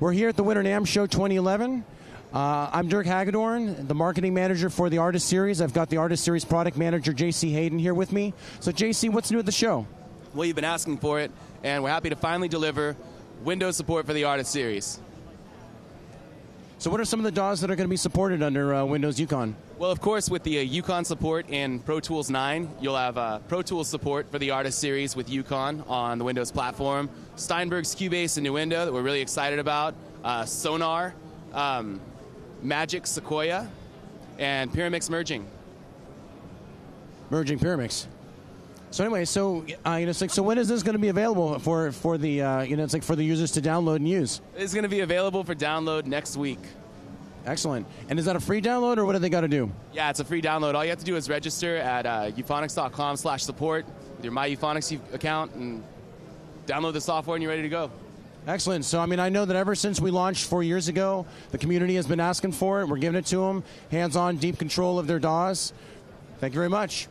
We're here at the Winter NAMM Show 2011. Uh, I'm Dirk Hagedorn, the marketing manager for the Artist Series. I've got the Artist Series product manager, JC Haydon, here with me. So, JC, what's new at the show? Well, you've been asking for it, and we're happy to finally deliver Windows support for the Artist Series. So, what are some of the DAWs that are going to be supported under uh, Windows EUCON? Well, of course, with the uh, EUCON support in Pro Tools 9, you'll have uh, Pro Tools support for the Artist Series with EUCON on the Windows platform. Steinberg's Cubase and Nuendo that we're really excited about. Uh, Sonar, um, Magix Sequoia, and Pyramix Merging. Merging Pyramix. So anyway, so uh, you know, it's like, so when is this going to be available for for the uh, you know, it's like for the users to download and use? It's going to be available for download next week. Excellent. And is that a free download, or what do they got to do? Yeah, it's a free download. All you have to do is register at uh, euphonix.com/support with your My Euphonix account and download the software, and you're ready to go. Excellent. So, I mean, I know that ever since we launched four years ago, the community has been asking for it. We're giving it to them. Hands on, deep control of their DAWs. Thank you very much.